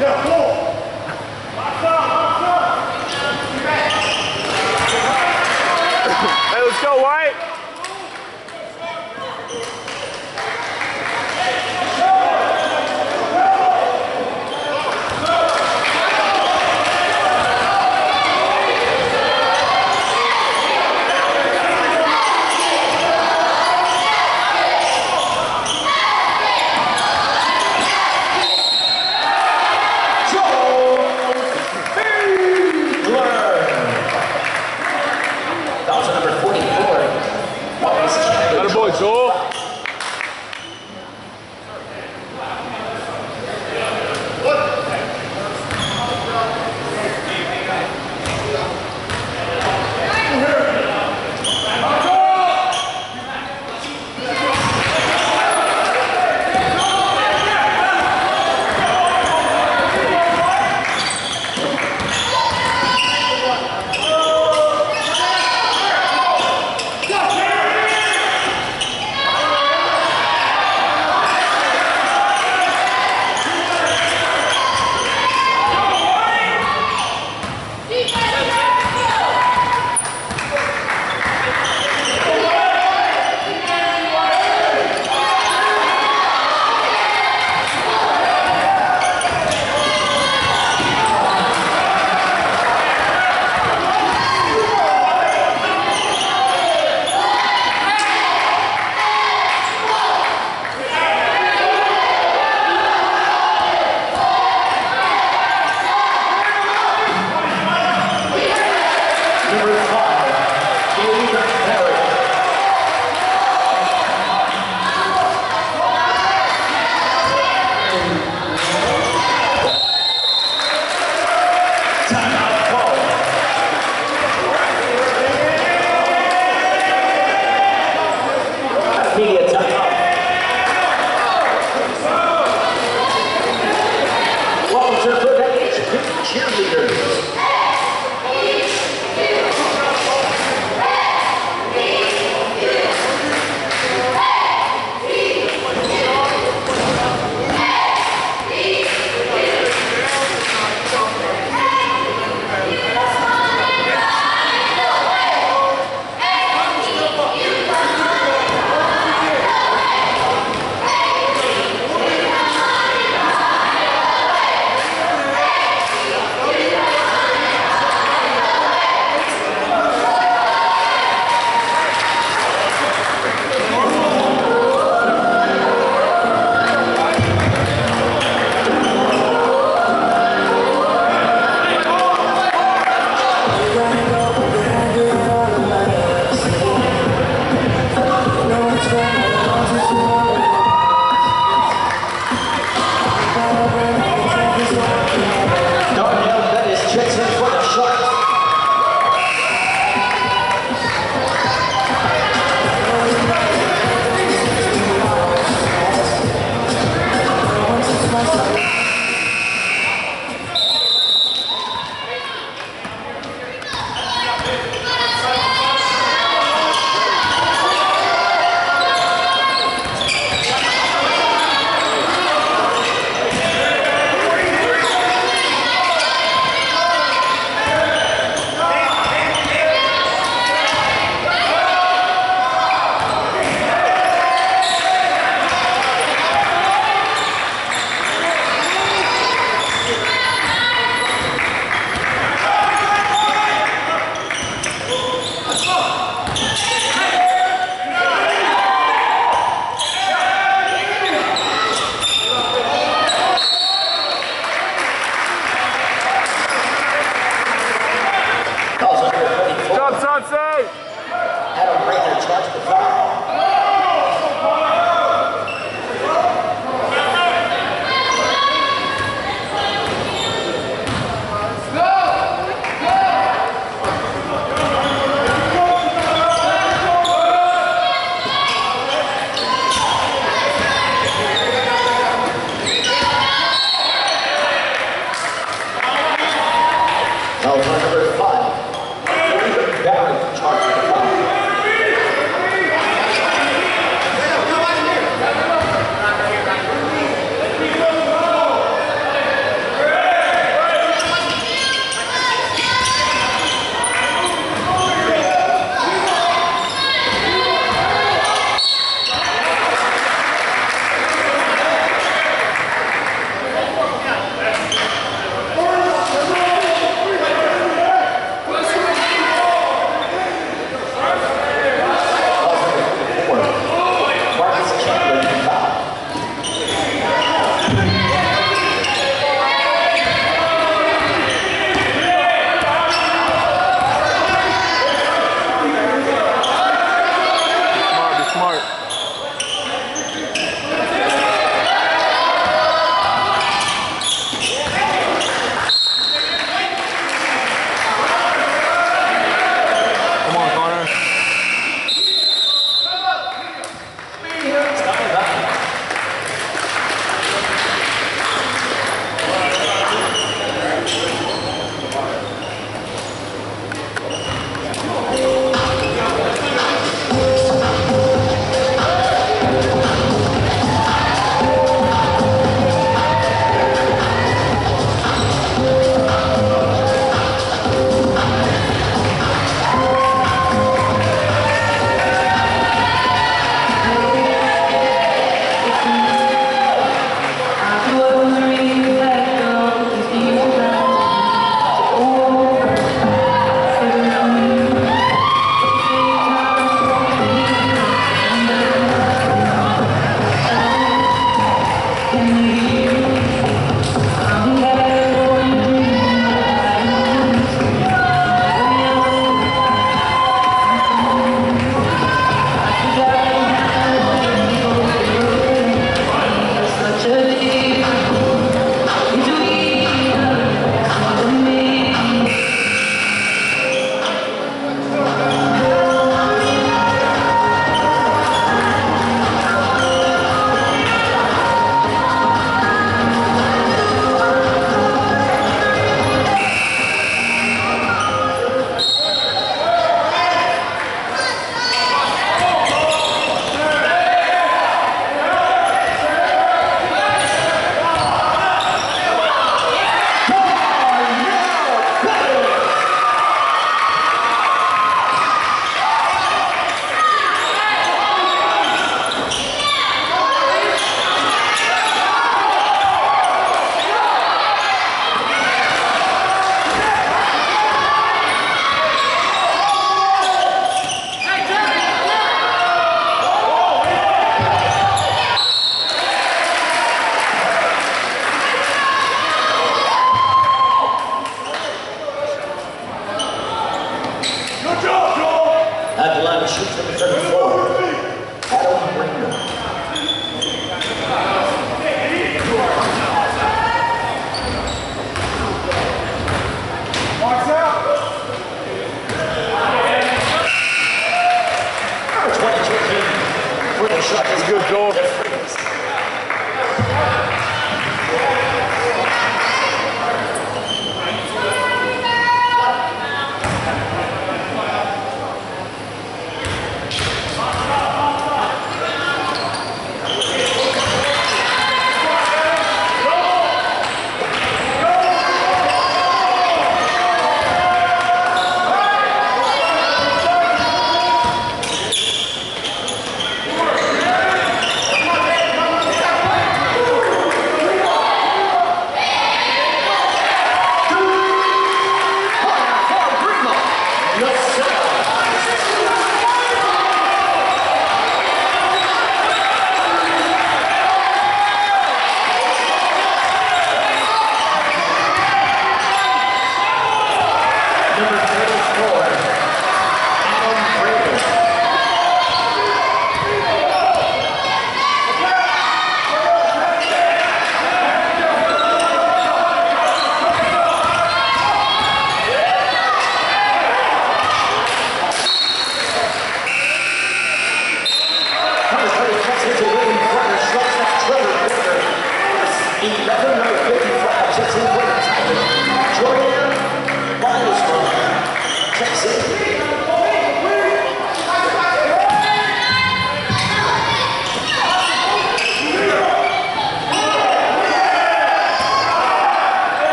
Hey,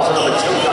2002.